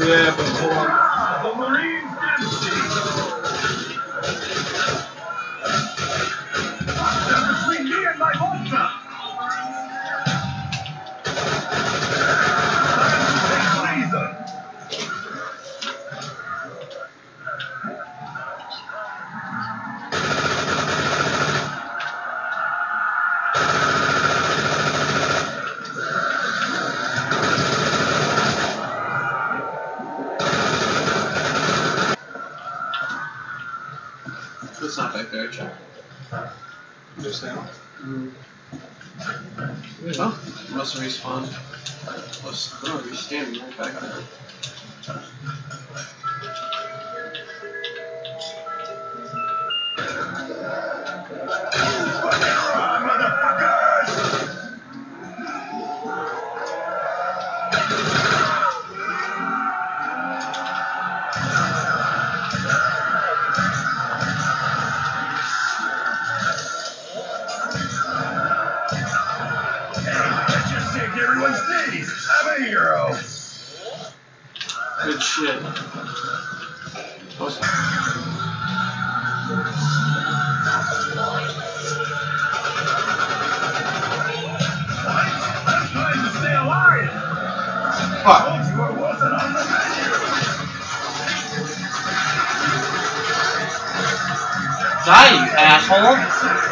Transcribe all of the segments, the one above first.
Yeah, but hold on. Must respawn. I was literally standing right back there. Fuck. Die, you asshole!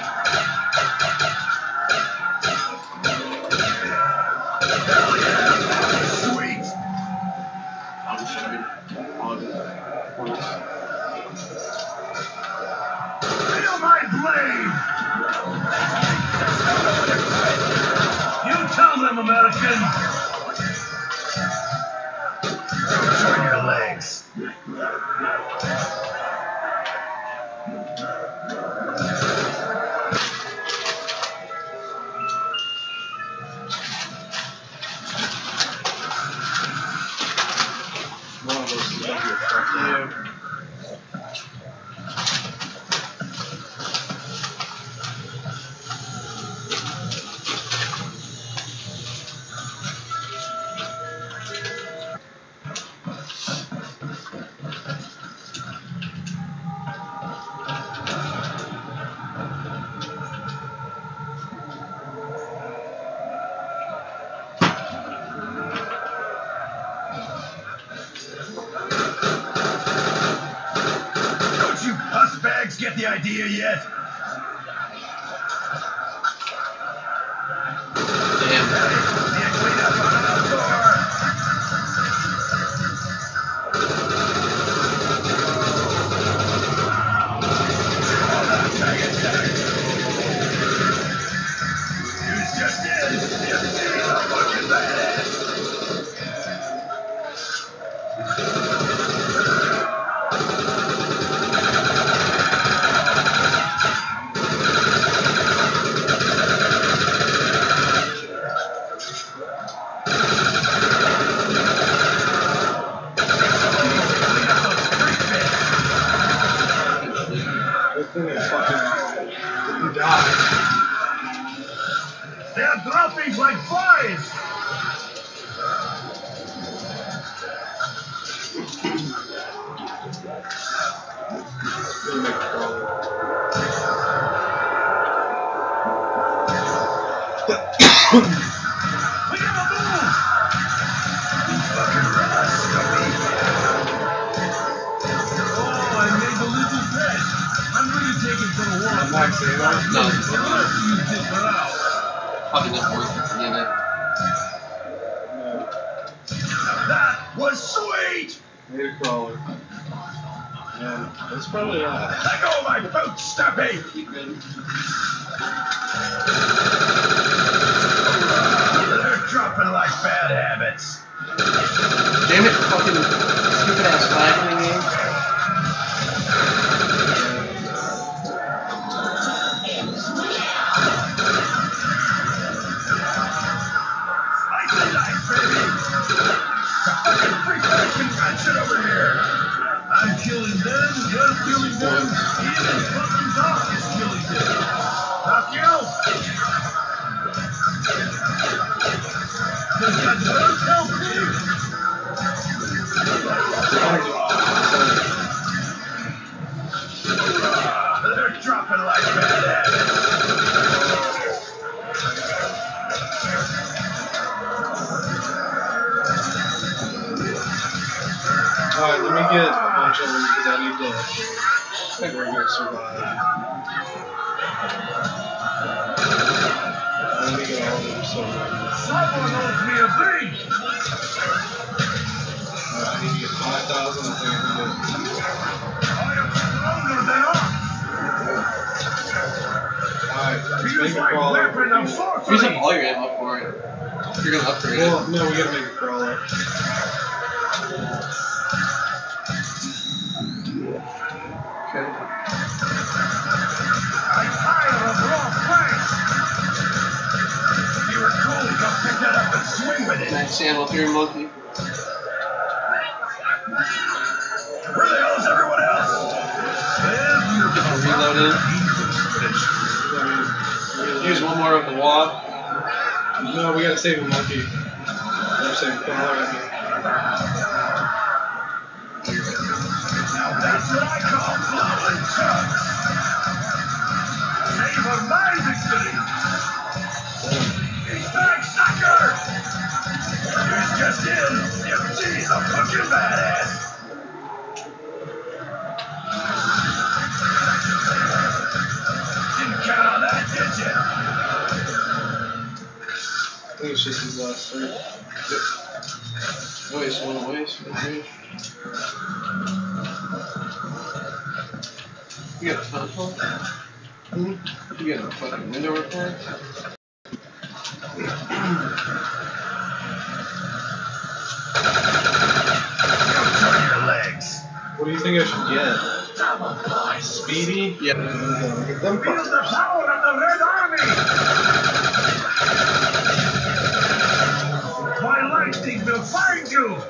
Feel my blade! You tell them, Americans. the idea yet. things like fire. Probably not worth it to get it. That was sweet! Need a crawler. Yeah, that's probably uh, Let go of my boot, Stumpy! Keep it. They're dropping like bad habits. Damn it, fucking stupid ass flag dropping like bad habits. Alright, let me get a bunch of them because I need to. I think we're gonna survive. Let me get all of them so Someone owes me a drink! Alright, I need to get 5,000. I think I can do Alright, Feels a like crawler. Use up all your ammo for it. You're gonna upgrade Well, it. no, we gotta make a crawler. Okay. I'm tired of No, we gotta save a monkey. Or save a crawler, I mean. Now that's what I call blowing chucks! Save amazing city! He's back, sucker! He's just in! You tease a fucking badass! Think it's just his last three. Waste one waste. Okay. You got a console? Hmm? You got a fucking window repair? Go your legs! What do you think I should get? Speedy? Yeah. Get them Feel the power of the Red Army! My lightning will find you!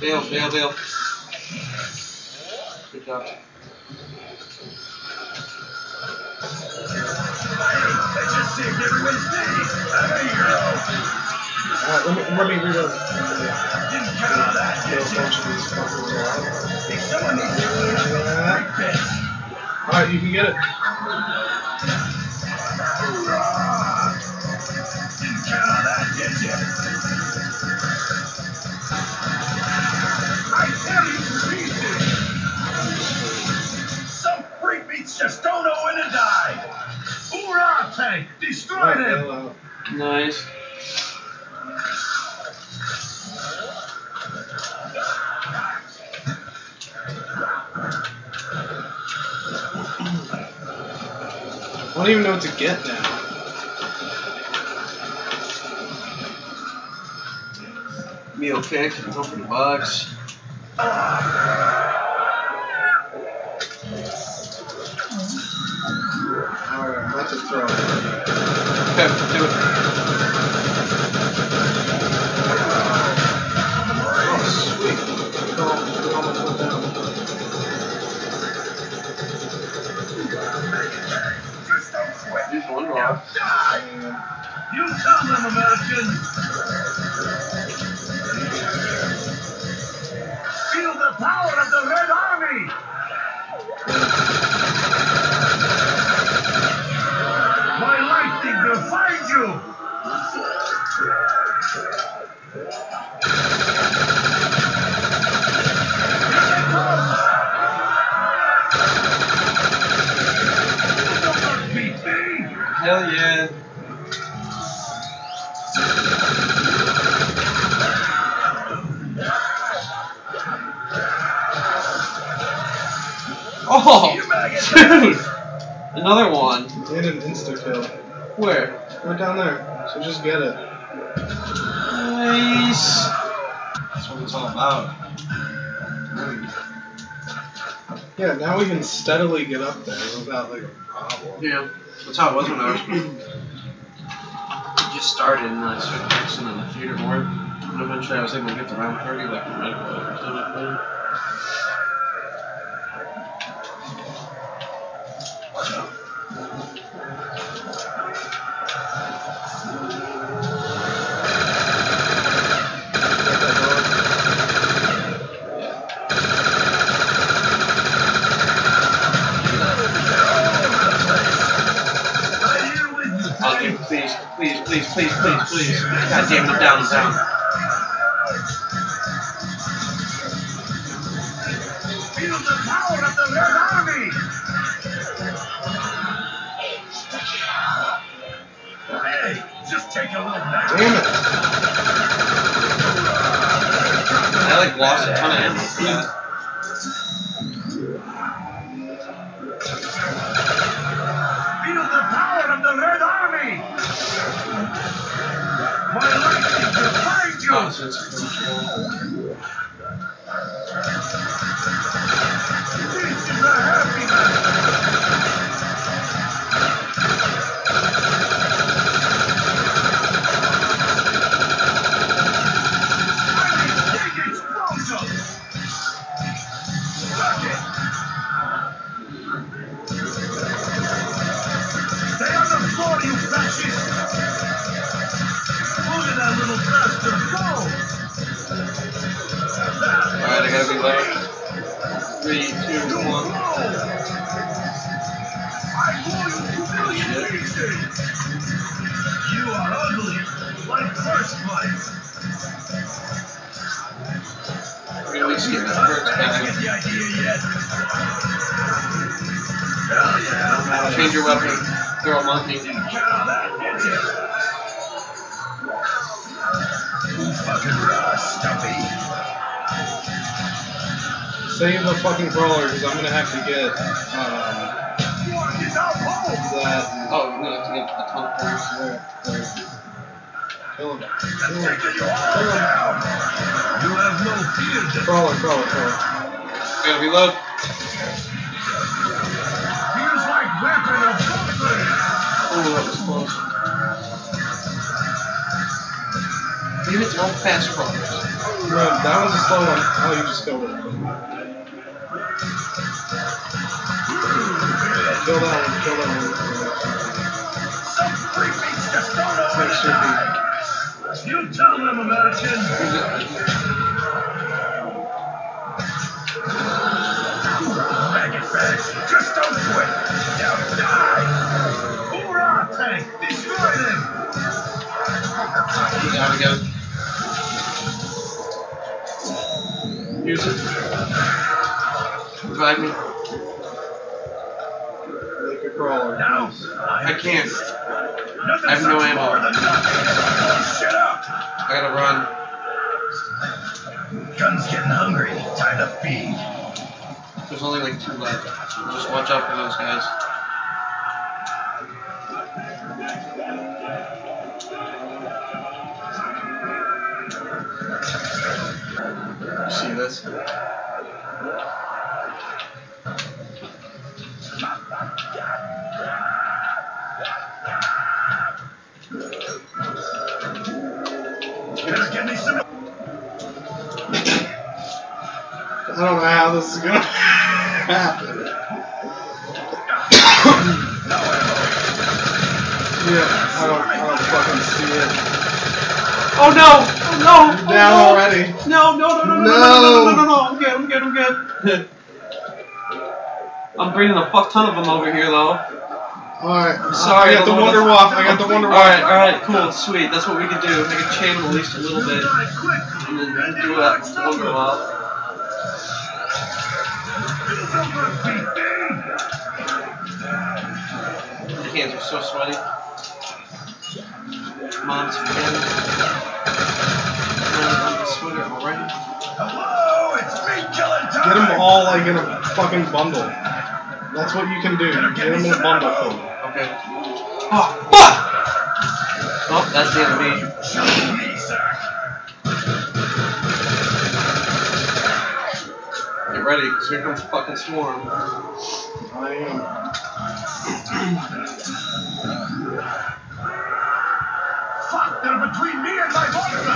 Bail, bail, bail. Good job. Alright, let me, let me reload. Didn't count on Get did tank! Destroy them! Nice. I don't even know what to get now. Meal kick, go for the bucks. Throw. Okay, do it. Oh, sweet. Go, go on the foot down. Just don't sweat. Use one Now rock. die! And You tell them, American! Oh, You dude! Another one. did an insta kill. Where? Right down there. So just get it. Nice. That's what it's all about. Yeah, now we can steadily get up there without like a problem. Yeah, that's how it was when I was. just started and then I started practicing in the theater more. And eventually I was able to get to round 30 like in medical every time please, please. God damn it, I'm down, down. Feel the power of the Red Army! Hey, just take a little nap. Damn it! I like lost a ton of ammo life. We at least get the idea yet? Hell yeah! Change your weapon. Throw a monkey. Save the fucking crawler because I'm gonna have to get um, that. Oh, have to get the tongue first. There, there. Kill him. Kill him. you all down. You have no fear, just Crawler, crawler, crawler. Gotta reload. feels like weapon of comfort. Oh, that was close. Damn it, all fast crawlers. No, that was a slow one. Oh, you just killed it. Kill that one, kill that one. Some freakbeats just don't know when you tell them, American. Just don't quit. Now die. Hoorah, tank. Destroy them. Now we go. Use it. Revive me. Make a crawler. No. I can't. I have no ammo. Shut up! I gotta run. Gun's getting hungry. Time to feed. There's only like two left. Just watch out for those guys. You see this? I don't know how this is gonna happen. yeah, I don't, I don't fucking see it. Oh no! Oh no! You're down oh, no. already. No, no, no, no, no, no, no, no, no, no, no, no. I'm good, I'm good, I'm good. I'm bringing a fuck ton of them over here though. Alright, Sorry, I got the. Wonder Waff. I got the Wonder Waff. Alright, alright, cool, sweet. That's what we can do. Make a chain at least a little bit. And then do that wonder wall. Your hands are so sweaty. Come on, spaghetti. Come on, I'm the sweater already. Hello, it's meat killing time. Get them all like in a fucking bundle. That's what you can do. Get them in a bundle for me. Okay. Oh, fuck! Oh, that's the enemy. Ready, because here comes fucking Swarm. I am. Fuck, they're between me and my vodka.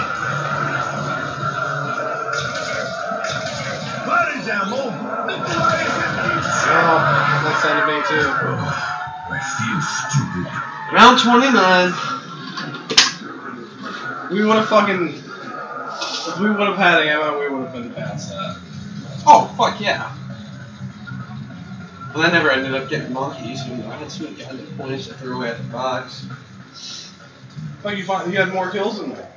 Bodies ammo. Neutralize it. Oh, that's enemy too. I feel stupid. Round 29. We would have fucking. If we would have had ammo, we would have been past that. Oh, fuck yeah. But I never ended up getting monkeys, even though I had so many goddamn points to throw away at the box. Like you find you had more kills than that.